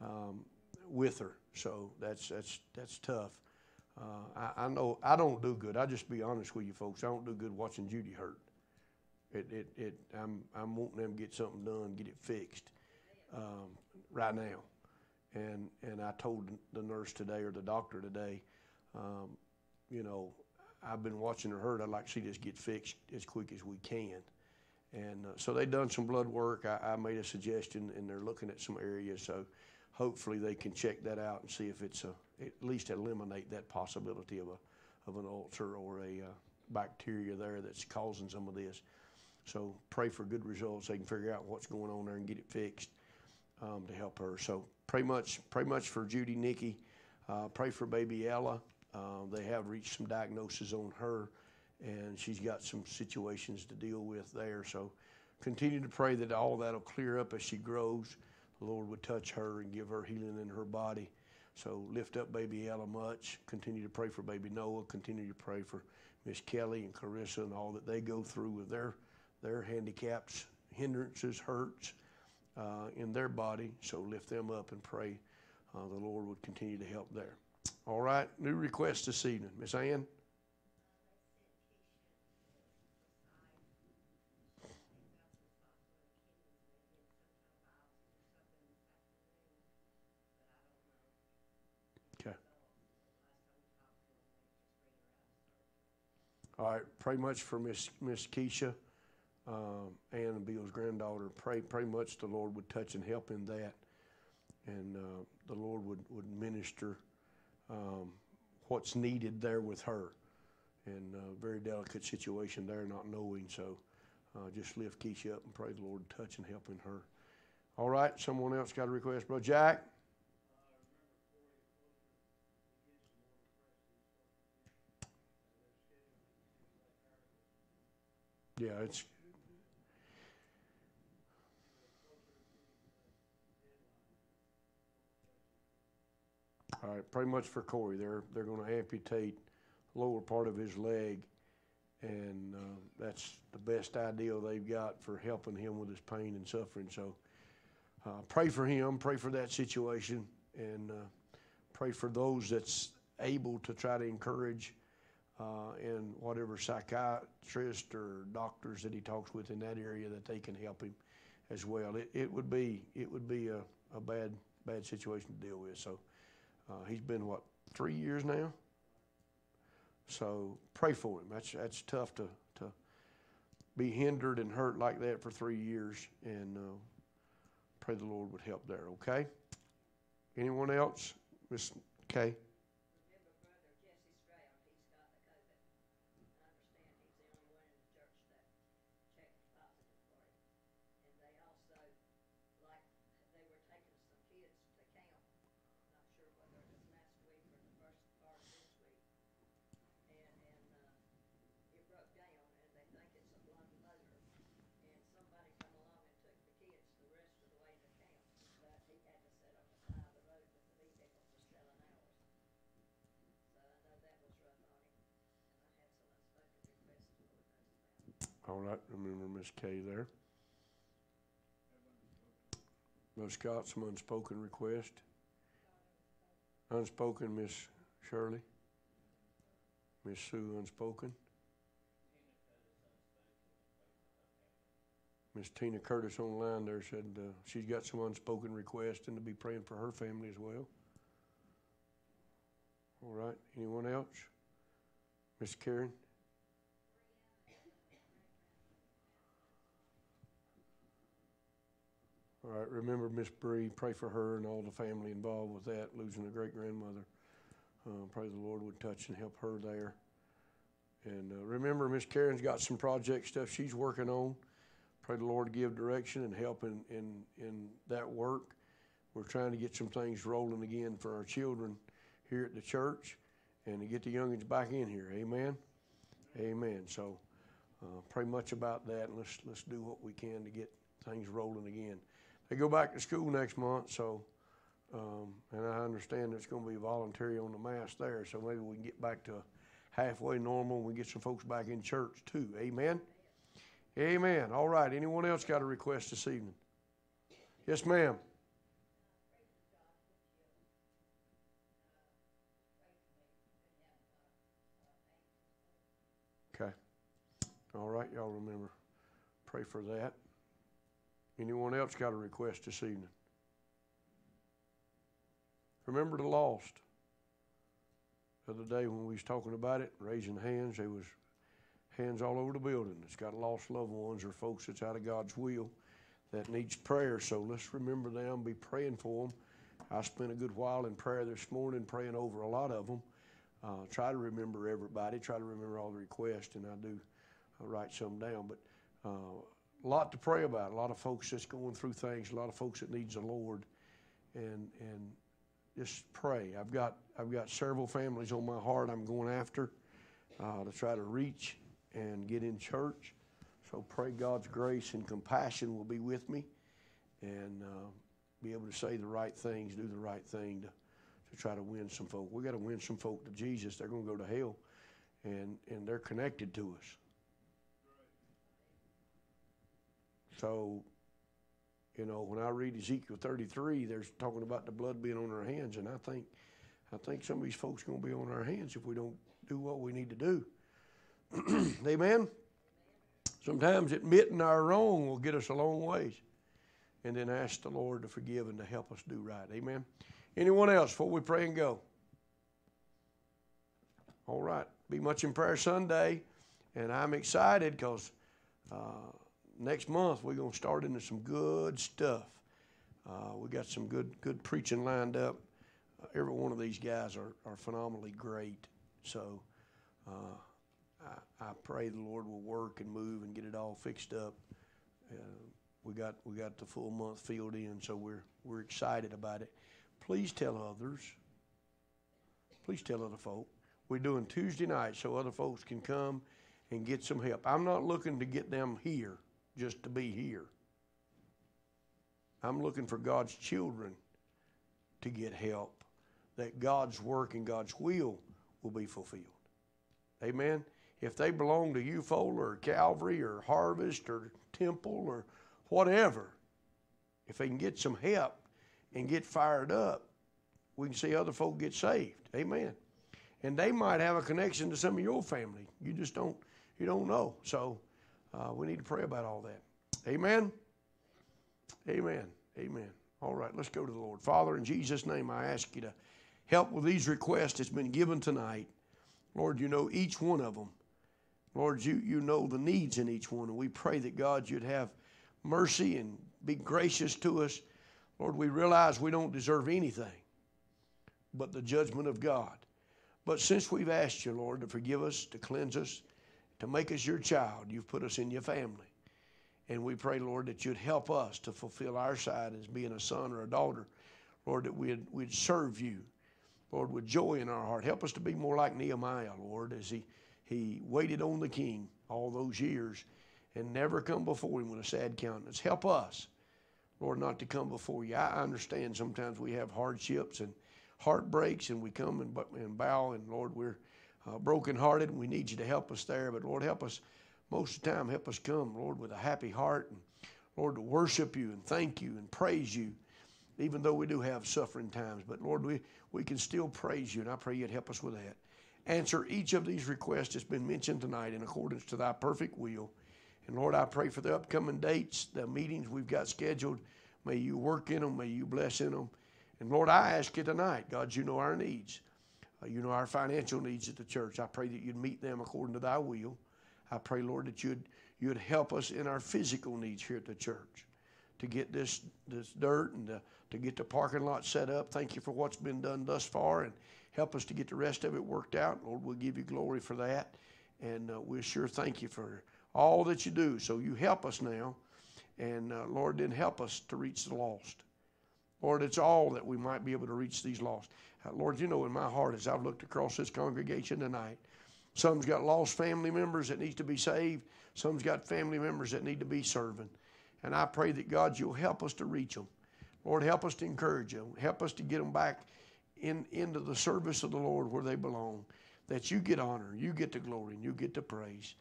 um, with her. So that's that's that's tough. Uh, I, I know I don't do good. I just be honest with you folks. I don't do good watching Judy hurt. It it, it I'm I'm wanting them to get something done, get it fixed um, right now. And and I told the nurse today or the doctor today, um, you know, I've been watching her hurt. I'd like to see this get fixed as quick as we can. And uh, so they've done some blood work. I, I made a suggestion, and they're looking at some areas. So hopefully they can check that out and see if it's a, at least eliminate that possibility of a of an ulcer or a uh, bacteria there that's causing some of this. So pray for good results. They can figure out what's going on there and get it fixed um, to help her. So pray much, pray much for Judy, Nikki. Uh, pray for baby Ella. Uh, they have reached some diagnoses on her, and she's got some situations to deal with there. So continue to pray that all that'll clear up as she grows. The Lord would touch her and give her healing in her body. So lift up baby Ella much. Continue to pray for baby Noah. Continue to pray for Miss Kelly and Carissa and all that they go through with their their handicaps, hindrances, hurts uh, in their body. So lift them up and pray uh, the Lord would continue to help there. All right, new request this evening, Miss Ann. Okay. All right, pray much for Miss Miss Keisha, um, Ann and Bill's granddaughter. Pray pray much the Lord would touch and help in that, and uh, the Lord would would minister um, what's needed there with her. And uh, very delicate situation there, not knowing. So uh, just lift Keisha up and pray the Lord touch and help in her. All right, someone else got a request, bro. Jack. Yeah, it's all right. Pray much for Corey. They're they're going to amputate lower part of his leg, and uh, that's the best ideal they've got for helping him with his pain and suffering. So uh, pray for him. Pray for that situation, and uh, pray for those that's able to try to encourage uh, and whatever psychiatrist or doctors that he talks with in that area that they can help him as well. It, it would be it would be a, a bad bad situation to deal with. So uh, he's been what three years now. So pray for him. That's that's tough to to be hindered and hurt like that for three years, and uh, pray the Lord would help there. Okay. Anyone else, Miss Kay? All right, remember Miss Kay there. Miss Scott, some unspoken request. Unspoken, Miss Shirley. Miss Sue, unspoken. Miss Tina Curtis online there said uh, she's got some unspoken requests and to be praying for her family as well. All right. Anyone else? Miss Karen? All right. Remember Miss Bree. Pray for her and all the family involved with that, losing a great grandmother. Uh, pray the Lord would touch and help her there. And uh, remember, Miss Karen's got some project stuff she's working on. Pray the Lord give direction and help in, in, in that work. We're trying to get some things rolling again for our children here at the church and to get the youngins back in here. Amen. Amen. So uh, pray much about that and let's let's do what we can to get things rolling again. They go back to school next month, so um, and I understand it's going to be voluntary on the mass there, so maybe we can get back to halfway normal and we get some folks back in church too. Amen. Amen. All right. Anyone else got a request this evening? Yes, ma'am. Okay. All right. Y'all remember. Pray for that. Anyone else got a request this evening? Remember the lost. The other day when we was talking about it, raising hands, there was hands all over the building It's got lost loved ones or folks that's out of God's will that needs prayer. So let's remember them, be praying for them. I spent a good while in prayer this morning praying over a lot of them. Uh, try to remember everybody, try to remember all the requests, and I do uh, write some down. But uh, a lot to pray about. A lot of folks that's going through things. A lot of folks that needs the Lord, and and just pray. I've got I've got several families on my heart. I'm going after uh, to try to reach and get in church. So pray God's grace and compassion will be with me, and uh, be able to say the right things, do the right thing to to try to win some folk. We got to win some folk to Jesus. They're going to go to hell, and and they're connected to us. So, you know, when I read Ezekiel 33, there's talking about the blood being on our hands, and I think, I think some of these folks are going to be on our hands if we don't do what we need to do. Amen. Sometimes admitting our wrong will get us a long ways, and then ask the Lord to forgive and to help us do right. Amen. Anyone else before we pray and go? All right. Be much in prayer Sunday, and I'm excited because. Uh, next month we're going to start into some good stuff. Uh, we got some good good preaching lined up. Uh, every one of these guys are, are phenomenally great. So uh, I, I, pray the Lord will work and move and get it all fixed up. Uh, we got we got the full month filled in, so we're we're excited about it. Please tell others. Please tell other folk. We're doing Tuesday night so other folks can come and get some help. I'm not looking to get them here just to be here. I'm looking for God's children to get help, that God's work and God's will will be fulfilled. Amen. If they belong to UFOL or Calvary or Harvest or Temple or whatever, if they can get some help and get fired up, we can see other folk get saved. Amen. And they might have a connection to some of your family. You just don't you don't know. So uh, we need to pray about all that. Amen. Amen. Amen. All right, let's go to the Lord. Father, in Jesus' name, I ask you to help with these requests that's been given tonight. Lord, you know each one of them. Lord, you, you know the needs in each one. And we pray that, God, you'd have mercy and be gracious to us. Lord, we realize we don't deserve anything but the judgment of God. But since we've asked you, Lord, to forgive us, to cleanse us, to make us your child. You've put us in your family. And we pray, Lord, that you'd help us to fulfill our side as being a son or a daughter. Lord, that we'd, we'd serve you, Lord, with joy in our heart. Help us to be more like Nehemiah, Lord, as he, he waited on the king all those years and never come before him with a sad countenance. Help us, Lord, not to come before you. I understand sometimes we have hardships and heartbreaks and we come and, bow, and Lord, we're uh, brokenhearted, and we need you to help us there. But Lord, help us most of the time, help us come, Lord, with a happy heart, and Lord, to worship you and thank you and praise you even though we do have suffering times. But Lord, we, we can still praise you, and I pray you'd help us with that. Answer each of these requests that's been mentioned tonight in accordance to thy perfect will. And Lord, I pray for the upcoming dates, the meetings we've got scheduled. May you work in them, may you bless in them. And Lord, I ask you tonight, God, you know our needs. You know our financial needs at the church. I pray that you'd meet them according to thy will. I pray, Lord, that you'd, you'd help us in our physical needs here at the church to get this, this dirt and to, to get the parking lot set up. Thank you for what's been done thus far and help us to get the rest of it worked out. Lord, we'll give you glory for that. And uh, we'll sure thank you for all that you do. So you help us now. And uh, Lord, then help us to reach the lost. Lord, it's all that we might be able to reach these lost. Lord, you know in my heart as I've looked across this congregation tonight, some's got lost family members that need to be saved. Some's got family members that need to be serving. And I pray that God, you'll help us to reach them. Lord, help us to encourage them. Help us to get them back in, into the service of the Lord where they belong. That you get honor, you get the glory, and you get the praise.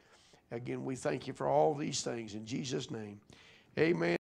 Again, we thank you for all these things in Jesus' name. Amen.